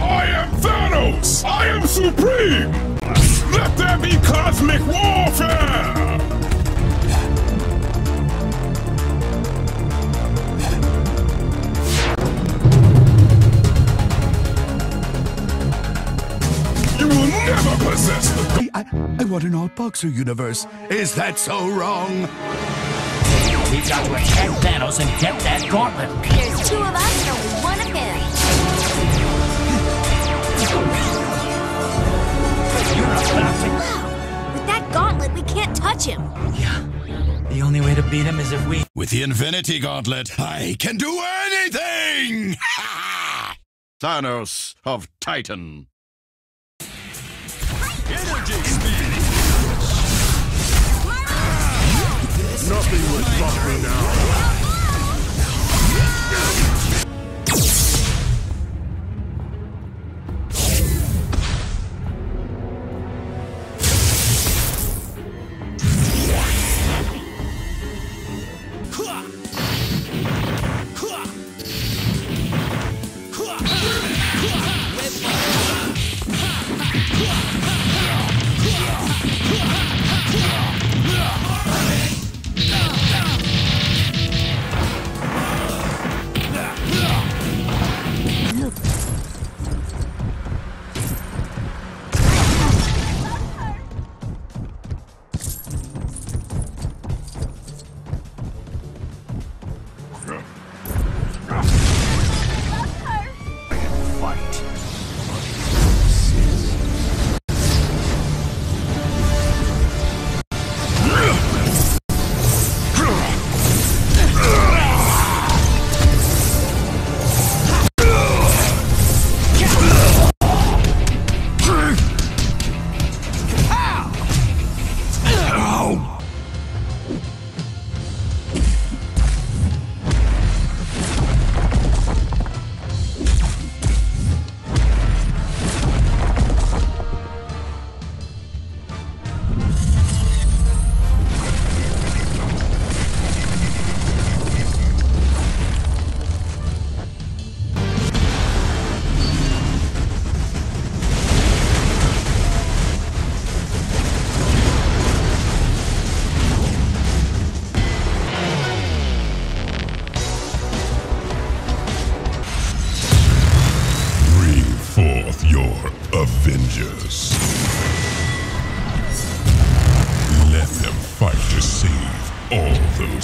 I am Thanos! I am Supreme! Let there be cosmic warfare! You will never possess the... I, I want an all boxer universe. Is that so wrong? We've got to attack Thanos and get that gauntlet. Only way to beat him is if we... With the Infinity Gauntlet, I can do anything! Thanos of Titan. Energy speed! Nothing will stop me now.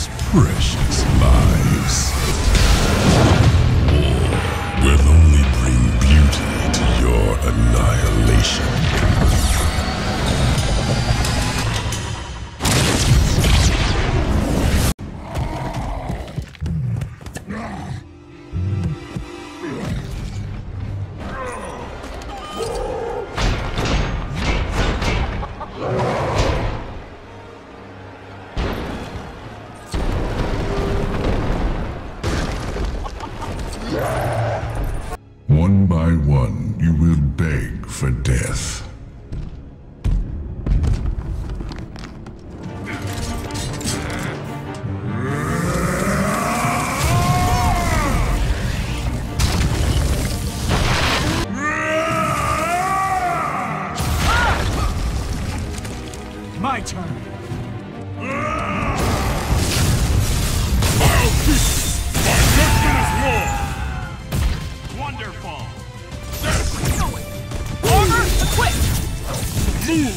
Those death. My turn. Did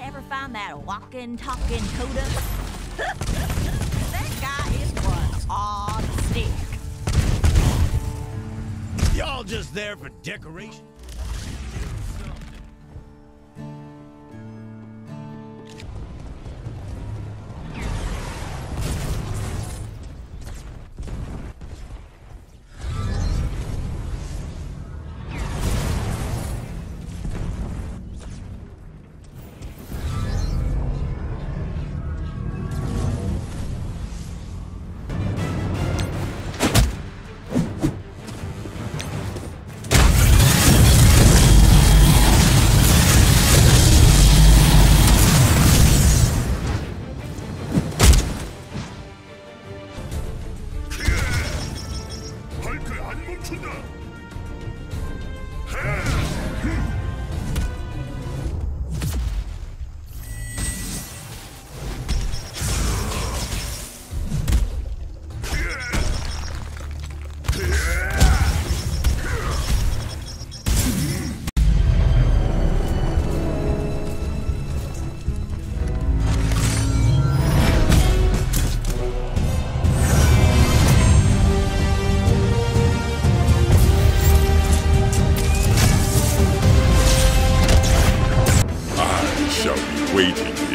ever find that walking, talking that guy is odd stick. Y'all just there for decoration? waiting.